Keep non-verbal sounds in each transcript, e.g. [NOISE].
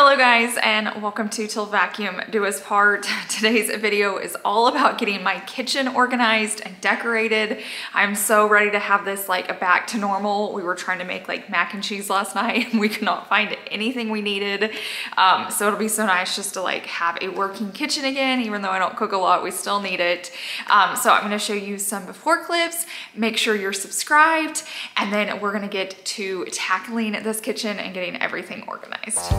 Hello guys and welcome to Til Vacuum Do Us Part. [LAUGHS] Today's video is all about getting my kitchen organized and decorated. I'm so ready to have this like back to normal. We were trying to make like mac and cheese last [LAUGHS] night and we could not find anything we needed. Um, so it'll be so nice just to like have a working kitchen again. Even though I don't cook a lot, we still need it. Um, so I'm gonna show you some before clips. Make sure you're subscribed and then we're gonna get to tackling this kitchen and getting everything organized.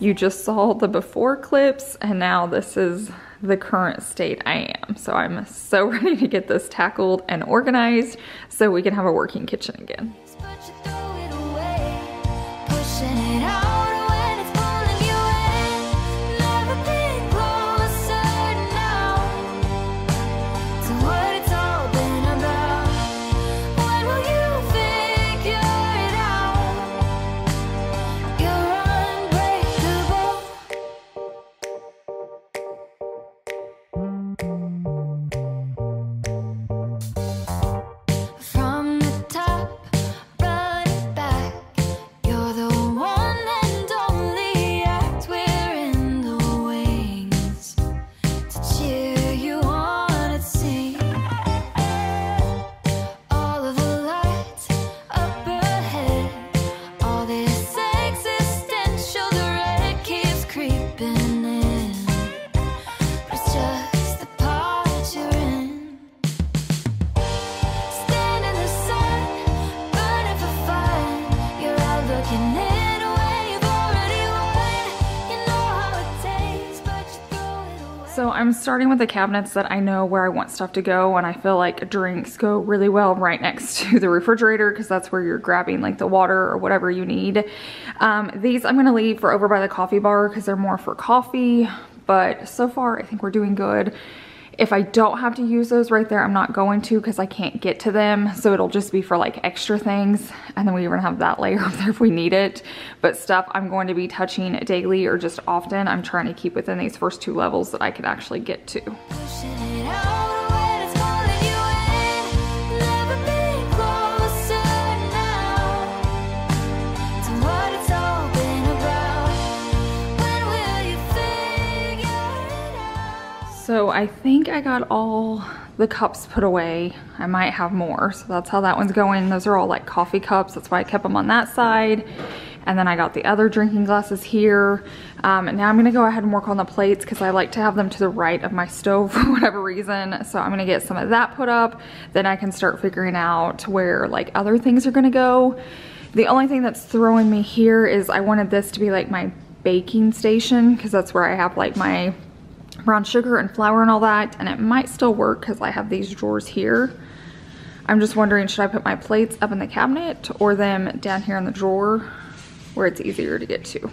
You just saw the before clips and now this is the current state I am. So I'm so [LAUGHS] ready to get this tackled and organized so we can have a working kitchen again. Starting with the cabinets that I know where I want stuff to go and I feel like drinks go really well right next to the refrigerator because that's where you're grabbing like the water or whatever you need. Um, these I'm gonna leave for over by the coffee bar because they're more for coffee, but so far I think we're doing good. If I don't have to use those right there, I'm not going to because I can't get to them. So it'll just be for like extra things. And then we even have that [LAUGHS] layer up there if we need it. But stuff I'm going to be touching daily or just often, I'm trying to keep within these first two levels that I can actually get to. So I think I got all the cups put away. I might have more, so that's how that one's going. Those are all like coffee cups. That's why I kept them on that side. And then I got the other drinking glasses here. Um, and now I'm gonna go ahead and work on the plates because I like to have them to the right of my stove [LAUGHS] for whatever reason. So I'm gonna get some of that put up. Then I can start figuring out where like other things are gonna go. The only thing that's throwing me here is I wanted this to be like my baking station because that's where I have like my brown sugar and flour and all that and it might still work because I have these drawers here. I'm just wondering should I put my plates up in the cabinet or them down here in the drawer where it's easier to get to.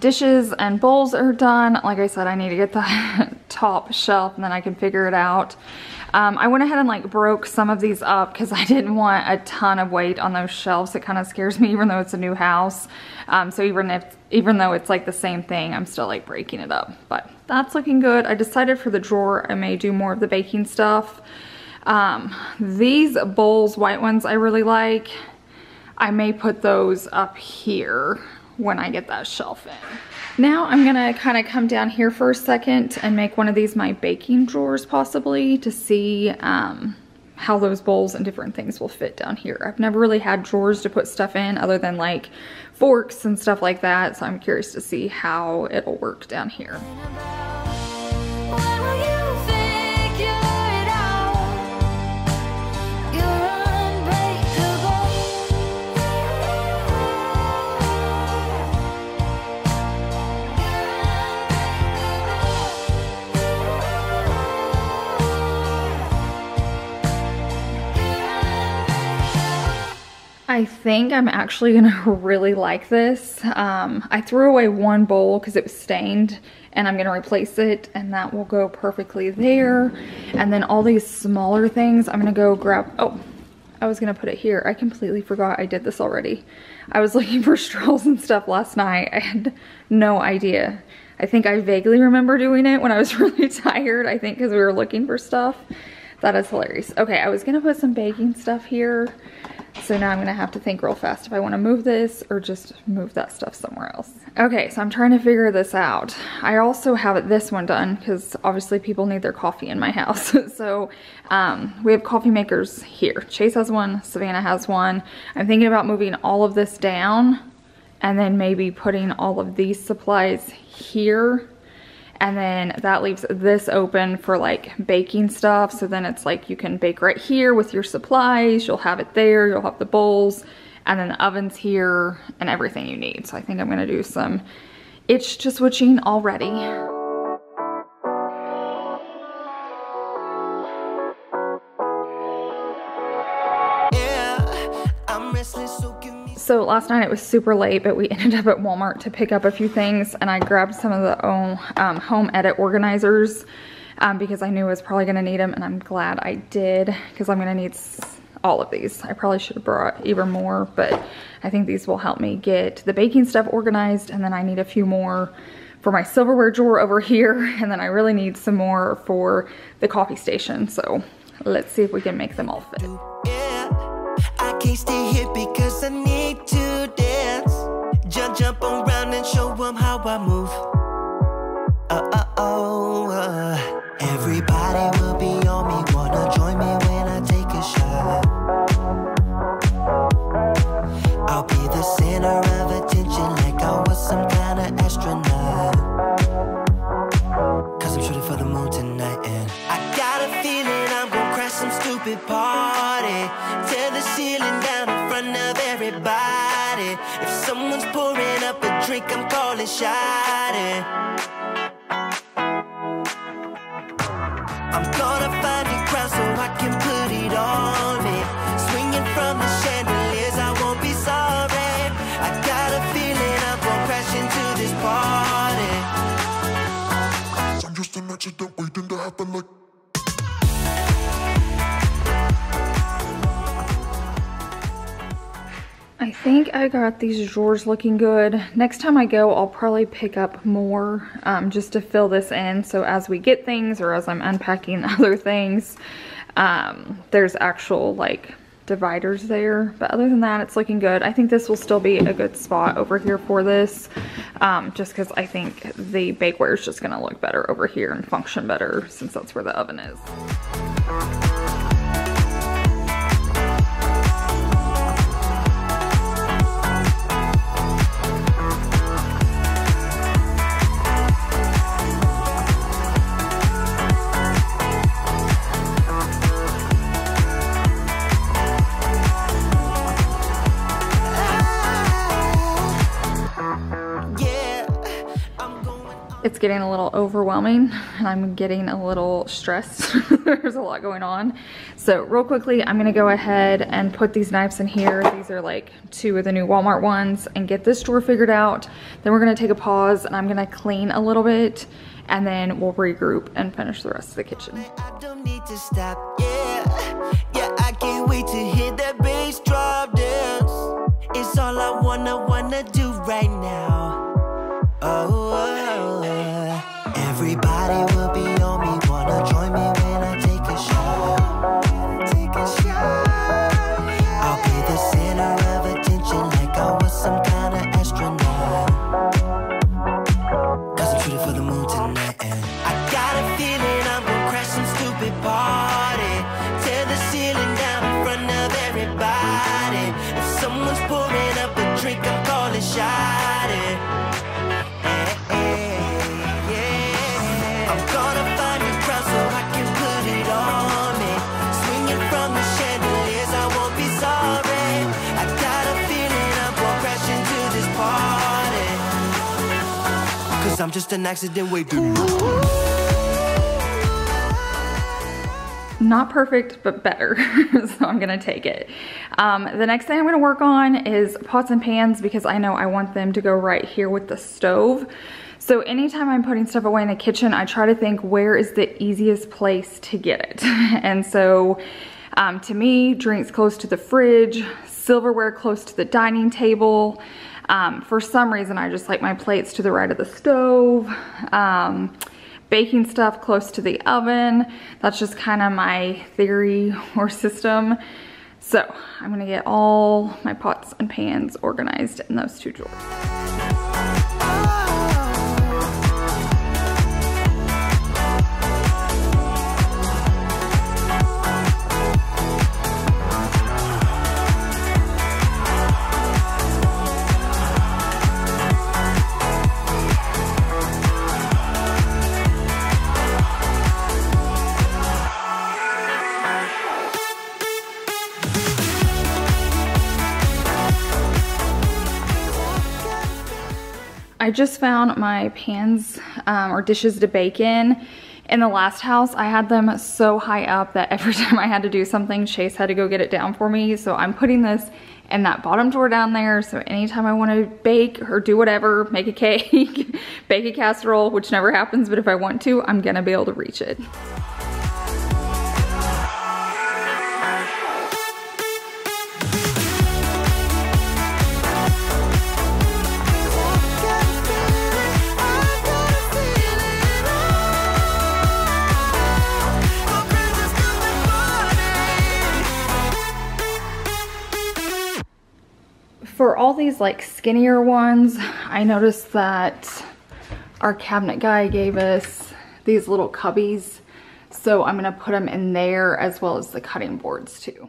Dishes and bowls are done. Like I said, I need to get the [LAUGHS] top shelf and then I can figure it out. Um, I went ahead and like broke some of these up because I [LAUGHS] didn't want a ton of weight on those shelves. It kind of scares me even though it's a new house. Um, so even if even though it's like the same thing, I'm still like breaking it up. But that's looking good. I decided for the drawer I may do more of the baking stuff. Um, these bowls, white ones, I really like. I may put those up here when I get that shelf in. Now I'm gonna kind of come down here for a second and make one of these my baking drawers possibly to see um, how those bowls and different things will fit down here. I've never really had drawers to put stuff in other than like forks and stuff like that. So I'm curious to see how it'll work down here. I think I'm actually gonna [LAUGHS] really like this. Um, I threw away one bowl because it was stained and I'm gonna replace it and that will go perfectly there. And then all these smaller things, I'm gonna go grab, oh, I was gonna put it here. I completely forgot I did this already. I was [LAUGHS] looking for straws and stuff last night. I had no idea. I think I vaguely remember doing it when I was [LAUGHS] really tired, I think because we were looking for stuff. That is hilarious. Okay, I was gonna put some baking stuff here. So now I'm gonna have to think real fast if I wanna move this or just move that stuff somewhere else. Okay, so I'm trying to figure this out. I also have this one done because obviously people need their coffee in my [LAUGHS] house. [LAUGHS] so um, we have coffee makers here. Chase has one, Savannah has one. I'm thinking about moving all of this down and then maybe putting all of these supplies here and then that leaves this open for like baking stuff. So then it's like you can bake right here with your supplies. You'll have it there. You'll have the bowls and then the oven's here and everything you need. So I think I'm going to do some itch to switching already. So last night it was super late, but we [LAUGHS] ended up at Walmart to pick up a few things and I grabbed some of the um, home edit organizers um, because I knew I was probably gonna need them and I'm glad I did because I'm gonna need all of these. I probably should have brought even more, but I think these will help me get the baking stuff organized and then I need a few more for my silverware drawer over here [LAUGHS] and then I really need some more for the coffee station. So let's see if we can make them all fit. Can't stay here because I need to dance. Jump, jump around and show them how I move. Accident waiting to happen like. I think I got these drawers looking good. Next time I go, I'll probably pick up more um, just to fill this in. So as we get things or as I'm unpacking [LAUGHS] other things, um, there's actual like dividers there. But other than that, it's looking good. I think this will still be a good spot over here for this. Um, just because I think the bakeware is just going to look better over here and function better since that's where the oven is. It's getting a little overwhelming and I'm getting a little stressed. [LAUGHS] There's a lot going on. So real quickly, I'm gonna go ahead and put these knives in here. These are like two of the new Walmart ones and get this drawer figured out. Then we're gonna take a pause and I'm gonna clean a little bit and then we'll regroup and finish the rest of the kitchen. I don't need to stop, yeah. Yeah, I can't wait to hit that bass drop dance. It's all I wanna, wanna do right now. Oh, oh, Cause I'm just an accident waiting. not perfect, but better. [LAUGHS] so I'm gonna take it. Um, the next thing I'm gonna work on is pots and pans because I know I want them to go right here with the stove. So anytime I'm putting stuff away in the kitchen, I try to think where is the easiest place to get it. [LAUGHS] and so um, to me, drinks close to the fridge, silverware close to the dining table. Um, for some reason, I just like my plates to the right of the stove. Um, baking stuff close to the oven. That's just kind of my theory [LAUGHS] or system. So I'm gonna get all my pots and pans organized in those two drawers. I just found my pans um, or dishes to bake in. In the last house, I had them so high up that every [LAUGHS] time I had to do something, Chase had to go get it down for me. So I'm putting this in that bottom drawer down there. So anytime I want to bake or do whatever, make a cake, [LAUGHS] bake a casserole, which never happens, but if I want to, I'm gonna be able to reach it. For all these like skinnier ones, I noticed that our cabinet guy gave us these little cubbies. So I'm gonna put them in there as well as the cutting boards too.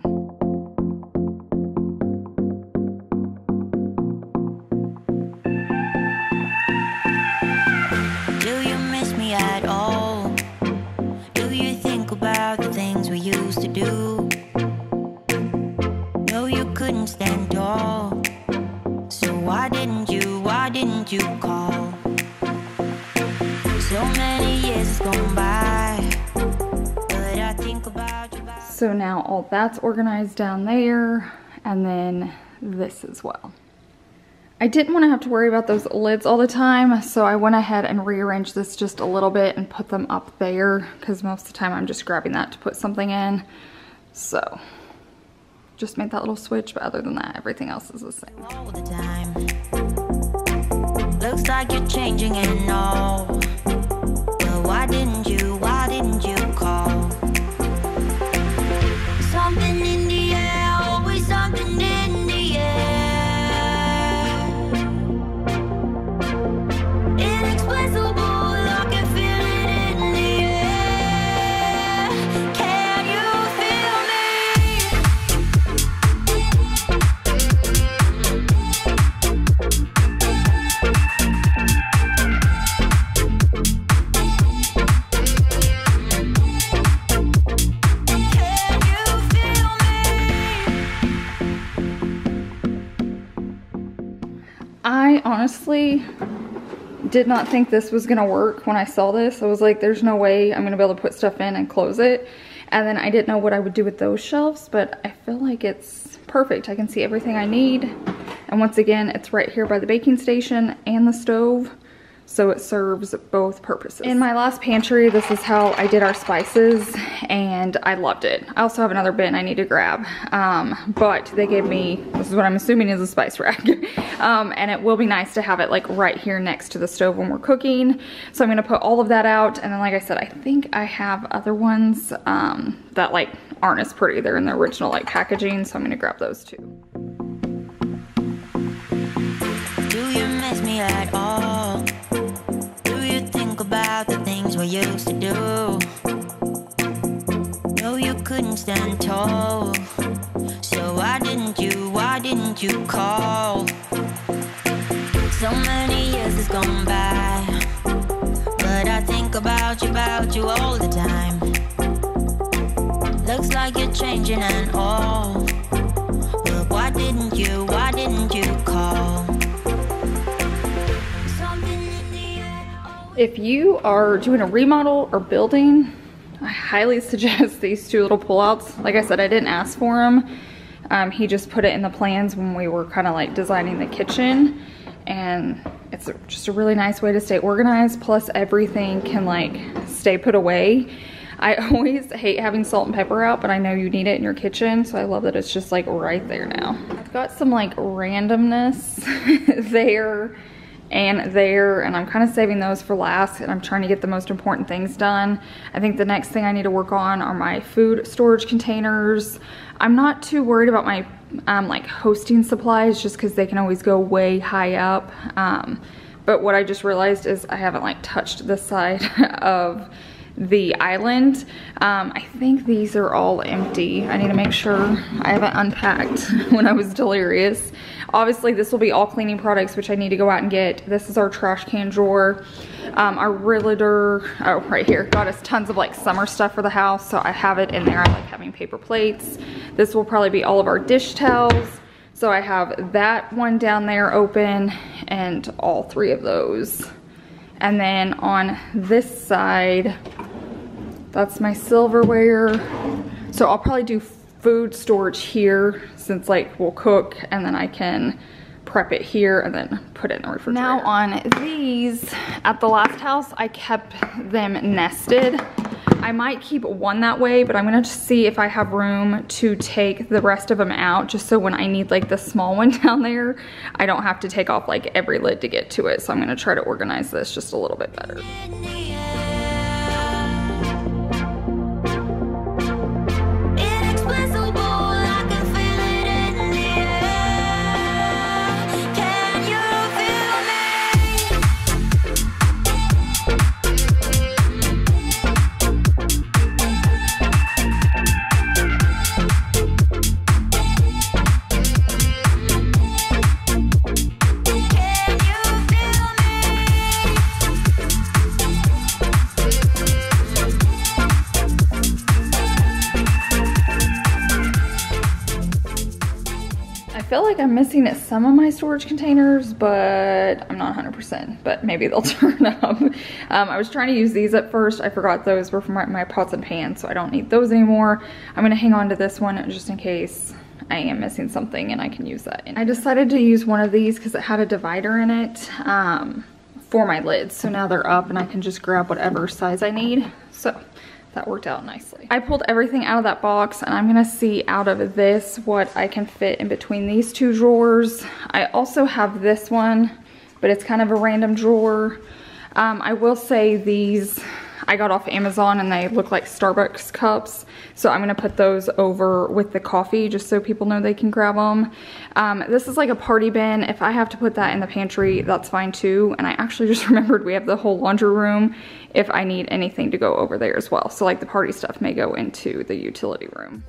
Didn't you call? So many years gone by. But I think about you. by- So now all that's organized down there and then this as well. I didn't want to have to worry about those lids all the time, so I went ahead and rearranged this just a little bit and put them up there because most of the time I'm just grabbing that to put something in. So just made that little switch, but other than that, everything else is the same. Like you're changing and all. I honestly did not think this was gonna work when I saw this. I was like, there's no way I'm gonna be able to put stuff in and close it. And then I didn't know what I would do with those shelves, but I feel like it's perfect. I can see everything I need. And once again, it's right here by the baking station and the stove so it serves both purposes. In my last pantry, this is how I did our spices and I loved it. I also have another bin I need to grab, um, but they gave me, this is what I'm assuming is a spice rack, [LAUGHS] um, and it will be nice to have it like right here next to the stove when we're cooking. So I'm gonna put all of that out and then like I said, I think I have other ones um, that like aren't as pretty. They're in the original like packaging, so I'm gonna grab those too. You think about the things we used to do? No, you couldn't stand tall. So why didn't you, why didn't you call? So many years has gone by. But I think about you, about you all the time. Looks like you're changing and all. But why didn't you, why didn't you If you are doing a remodel or building, I highly [LAUGHS] suggest these two little pullouts. Like I said, I didn't ask for them. Um, he just put it in the plans when we were kind of like designing the kitchen. And it's just a really nice way to stay organized. Plus everything can like stay put away. I [LAUGHS] always hate having salt and pepper out, but I know you need it in your kitchen. So I love that it's just like right there now. I've got some like randomness [LAUGHS] there and there and I'm kind of saving those for last and I'm trying to get the most important things done. I think the next thing I need to work on are my food storage containers. I'm not too worried about my um, like hosting supplies just because they can always go way high up. Um, but what I just realized is I haven't like touched this side [LAUGHS] of the island. Um, I think these are all empty. I need to make sure I haven't unpacked [LAUGHS] when I was delirious. Obviously this will be all cleaning products which I need to go out and get. This is our trash can drawer. Um, our realtor, oh right here, got us tons of like summer stuff for the house so I have it in there. I like having paper plates. This will probably be all of our dish towels. So I have that one down there open and all three of those. And then on this side, that's my silverware. So I'll probably do food storage here since like we'll cook and then I can prep it here and then put it in the refrigerator. Now on these, at the last house, I kept them nested. I might keep one that way, but I'm gonna just see if I have room to take the rest of them out just so when I need like the small [LAUGHS] one down there, I don't have to take off like every lid to get to it. So I'm gonna try to organize this just a little bit better. Missing some of my storage containers, but I'm not 100%, but maybe they'll [LAUGHS] turn up. Um, I was trying to use these at first. I forgot those were from my, my pots and pans, so I don't need those anymore. I'm gonna hang on to this one just in case I am missing something and I can use that. And I decided to use one of these because it had a divider in it um, for my lids. So now they're up and I can just grab whatever size I need. So that worked out nicely. I pulled everything out of that box and I'm gonna see out of this what I can fit in between these two drawers. I also have this one, but it's kind of a random drawer. Um, I will say these I got off Amazon and they look like Starbucks cups. So I'm gonna put those over with the coffee just so people know they can grab them. Um, this is like a party bin. If I have to put that in the pantry, that's fine too. And I actually [LAUGHS] just remembered we have the whole laundry room if I need anything to go over there as well. So like the party stuff may go into the utility room.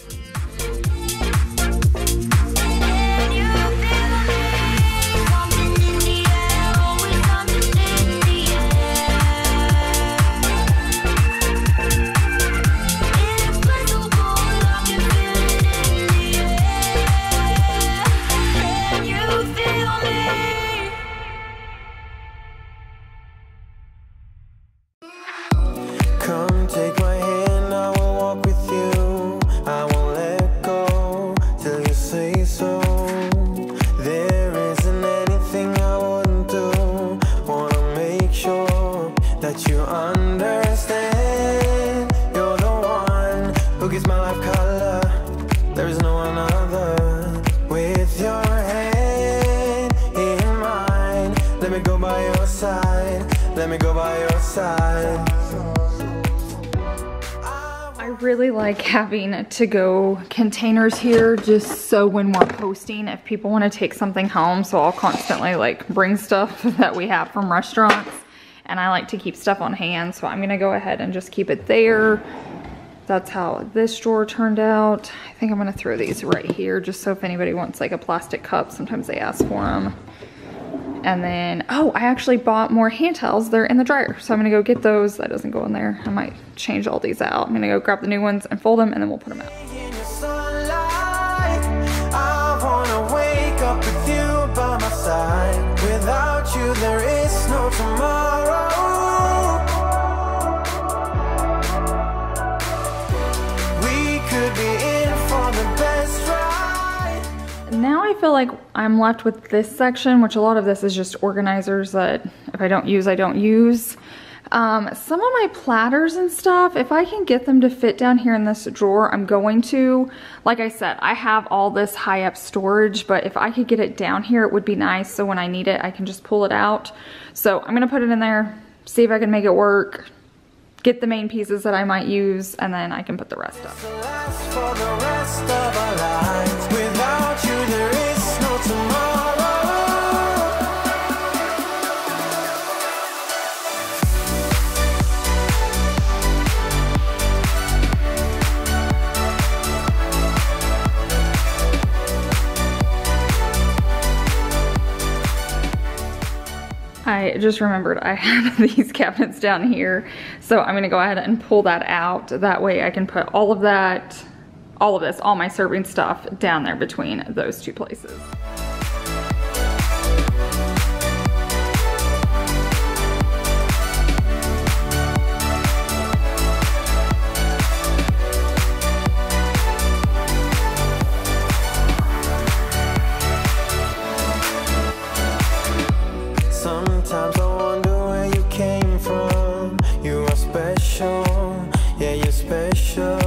To-go containers here just so when we're posting, if people want to take something home, so I'll constantly like bring stuff [LAUGHS] that we have from restaurants and I like to keep stuff on hand, so I'm gonna go ahead and just keep it there. That's how this drawer turned out. I think I'm gonna throw these right here just so if anybody wants like a plastic cup, sometimes they ask for them. And then, oh, I actually bought more hand towels. They're in the dryer. So I'm gonna go get those. That doesn't go in there. I might change all these out. I'm gonna go grab the new ones and fold them and then we'll put them out. Without you, there is no tomorrow. Now I feel like I'm left with this section, which a lot of this is just organizers that if I don't use, I don't use. Um, some of my platters and stuff, if I can get them to fit down here in this drawer, I'm going to. Like I said, I have all this high up storage, but if I could get it down here, it would be nice. So when I need it, I can just pull it out. So I'm gonna put it in there, see if I can make it work, get the main pieces that I might use, and then I can put the rest up. I just remembered I have [LAUGHS] these cabinets down here. So I'm gonna go ahead and pull that out. That way I can put all of that, all of this, all my serving stuff down there between those two places. Special, yeah, you're special.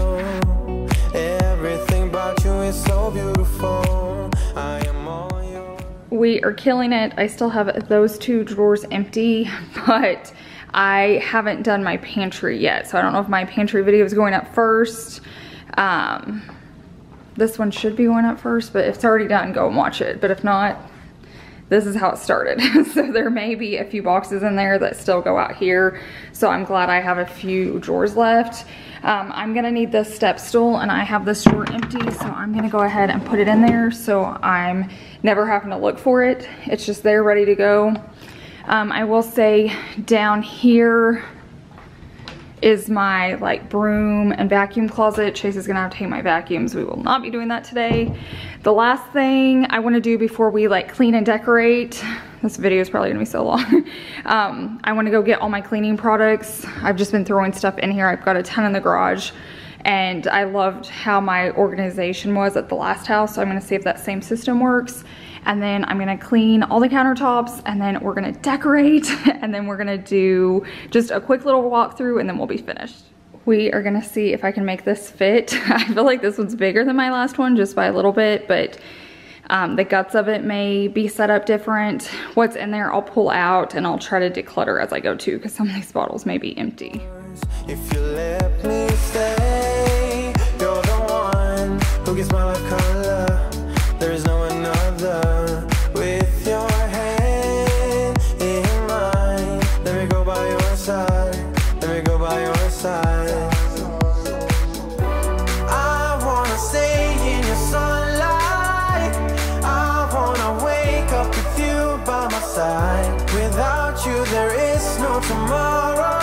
Everything about you is so beautiful. I am all yours. We are killing it. I still have those two drawers empty, [LAUGHS] but I haven't done my pantry yet. So I don't know if my pantry video is going up first. Um, this one should be going up first, but if it's already done, go and watch it. But if not, this is how it started. [LAUGHS] so there may be a few boxes in there that still go out here. So I'm glad I have a few drawers left. Um, I'm gonna need this step stool and I have this drawer empty. So I'm gonna go ahead and put it in there so I'm never having to look for it. It's just there ready to go. Um, I will say down here, is my like broom and vacuum closet. Chase is gonna have to take my vacuums. We will not be doing that today. The last thing I wanna do before we like clean and decorate, this video is probably gonna be so long. [LAUGHS] um, I wanna go get all my cleaning products. I've just been throwing stuff in here. I've got a ton in the garage and I loved how my organization was at the last house. So I'm gonna see if that same system works. And then I'm gonna clean all the countertops and then we're gonna decorate [LAUGHS] and then we're gonna do just a quick little walkthrough and then we'll be finished. We are gonna see if I can make this fit. [LAUGHS] I feel like this one's bigger than my last one just by a little bit, but um, the guts of it may be set up different. What's in there I'll pull out and I'll try to declutter as I go too because some of these bottles may be empty. If you let me stay, you're the one who gives my color. Side. Let me go by your side. I wanna stay in your sunlight. I wanna wake up with you by my side. Without you, there is no tomorrow.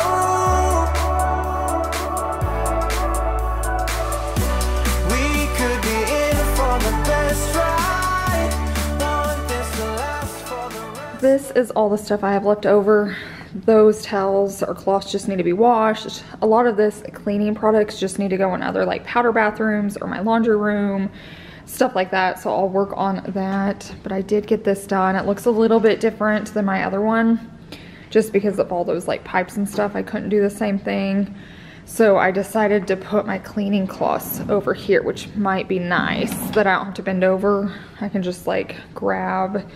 We could be in for the best ride. This. This is all the stuff I have left over. Those towels or cloths just need to be washed. A lot of this cleaning products just need to go in other like powder bathrooms or my laundry room, stuff like that. So I'll work on that. But I did get this done. It looks a little bit different than my other one just because of all those like pipes and stuff. I couldn't do the same thing. So I decided to put my cleaning cloths over here, which might be nice that I don't have to bend over. I can just like grab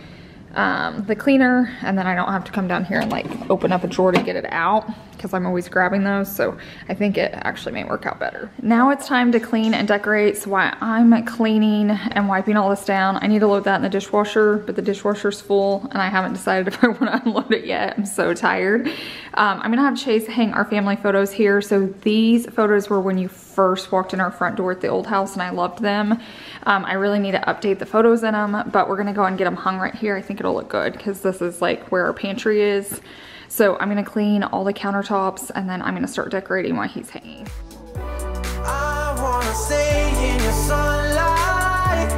um, the cleaner and then I don't have to come down here and like open up a drawer to get it out because I'm always grabbing those. So I think it actually may work out better. Now it's time to clean and decorate. So while I'm cleaning and wiping all this down, I need to load that in the dishwasher, but the dishwasher's full and I haven't decided [LAUGHS] if I want to unload it yet. I'm so tired. Um, I'm gonna have Chase hang our family photos here. So these photos were when you first walked in our front door at the old house and I loved them. Um, I really need to update the photos in them, but we're gonna go and get them hung right here. I think it'll look good because this is like where our pantry is. So I'm gonna clean all the countertops and then I'm gonna start decorating while he's hanging. I wanna stay in your sunlight.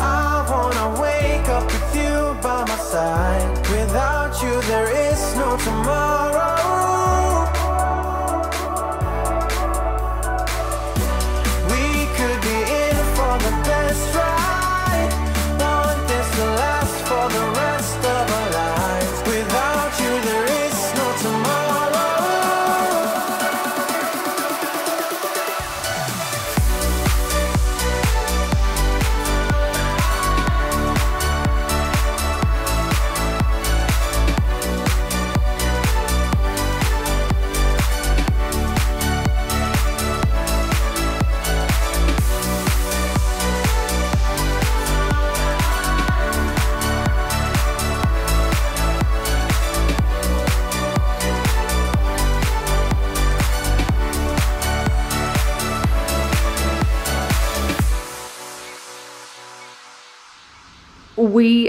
I wanna wake up with you by my side. Without you, there is no tomorrow.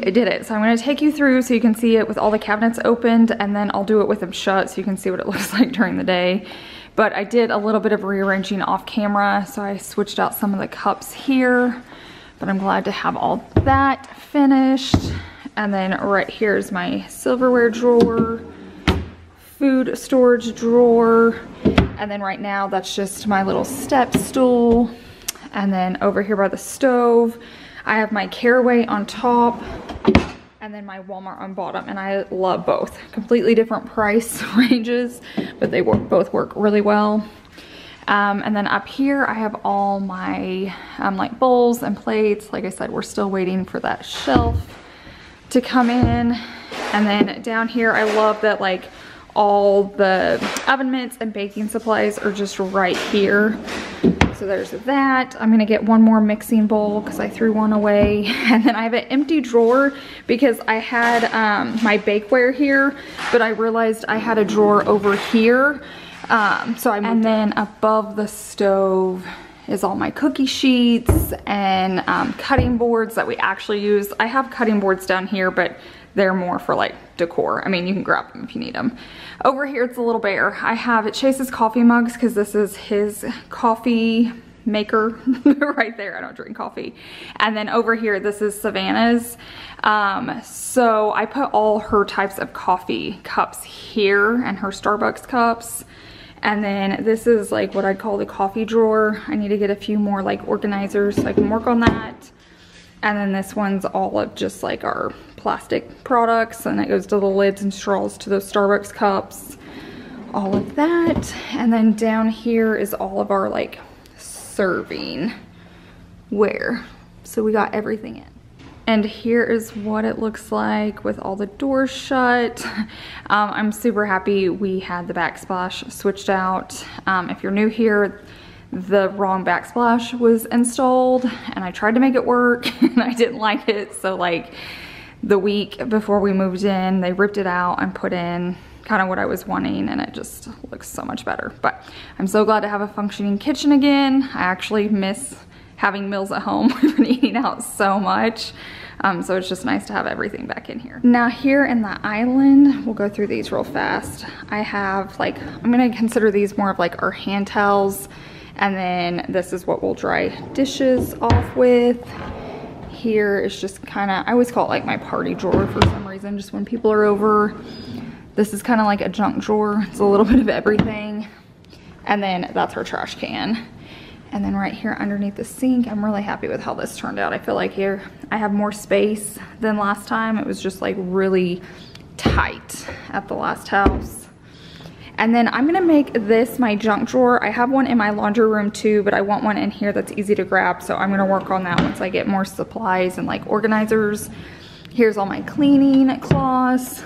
We did it. So I'm gonna take you through so you can see it with all the cabinets opened and then I'll do it with them shut so you can see what it [LAUGHS] looks like during the day. But I did a little bit of rearranging off camera. So I switched out some of the cups here, but I'm glad to have all that finished. And then right here is my silverware drawer, food storage drawer. And then right now that's just my little step stool. And then over here by the stove, I have my Caraway on top and then my Walmart on bottom and I love both. Completely different price [LAUGHS] ranges, but they work, both work really well. Um, and then up here I have all my um, like bowls and plates. Like I said, we're still waiting for that shelf to come in. And then down here, I love that like all the oven mitts and baking supplies are just right here. So there's that. I'm gonna get one more mixing bowl because I threw one away. [LAUGHS] And then I have an empty drawer because I had um, my bakeware here, but I realized I had a drawer over here. Um, so I And then above the stove is all my cookie sheets and um, cutting boards that we actually use. I have cutting boards down here, but they're more for like decor. I mean, you can grab them if you need them. Over here, it's a little bare. I have it Chase's coffee mugs because this is his coffee maker [LAUGHS] right there. I don't drink coffee. And then over here, this is Savannah's. Um, so I put all her types of coffee cups here and her Starbucks cups. And then this is like what I'd call the coffee drawer. I need to get a few more like organizers so I can work on that. And then this one's all of just like our plastic products and it goes to the lids and straws to those Starbucks cups. All of that. And then down here is all of our like serving ware. So we got everything in. And here is what it looks like with all the doors shut. Um, I'm super happy we had the backsplash switched out. Um, if you're new here, the wrong backsplash was installed and I tried to make it work [LAUGHS] and I didn't like it. So like the week before we moved in, they ripped it out and put in kind of what I was wanting and it just looks so much better. But I'm so glad to have a functioning kitchen again. I actually miss having meals at home. [LAUGHS] We've been eating out so much. Um, so it's just nice to have everything back in here. Now here in the island, we'll go through these real fast. I have like, I'm gonna consider these more of like our hand towels. And then this is what we'll dry dishes off with. Here is just kind of, I always call it like my party drawer for some reason, just when people are over. This is kind of like a junk drawer. It's a little [LAUGHS] bit of everything. And then that's our trash can. And then right here underneath the sink, I'm really happy with how this turned out. I feel like here I have more space than last time. It was just like really tight at the last house. And then I'm gonna make this my junk drawer. I have one in my laundry room too, but I want one in here that's easy to grab. So I'm gonna work on that once I get more supplies and like organizers. Here's all my cleaning cloths.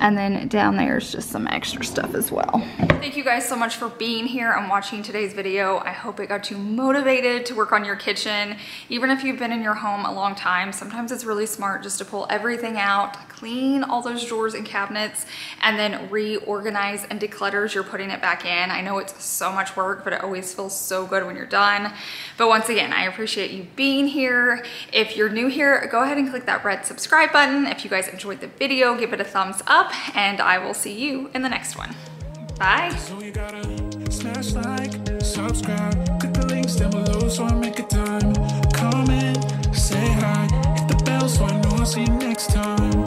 And then down there is just some extra stuff as well. Thank you guys so much for being here and watching today's video. I hope it got you motivated to work on your kitchen. Even if you've been in your home a long time, sometimes it's really smart just to pull everything out, clean all those drawers and cabinets, and then reorganize and declutter as you're putting it back in. I know it's so much work, but it always feels so good when you're done. But once again, I appreciate you being here. If you're new here, go ahead and click that red subscribe button. If you guys enjoyed the video, give it a thumbs up and I will see you in the next one. Bye. Smash like, subscribe, click the links down below so I make a time. Comment, say hi, hit the bell so I know I'll see you next time.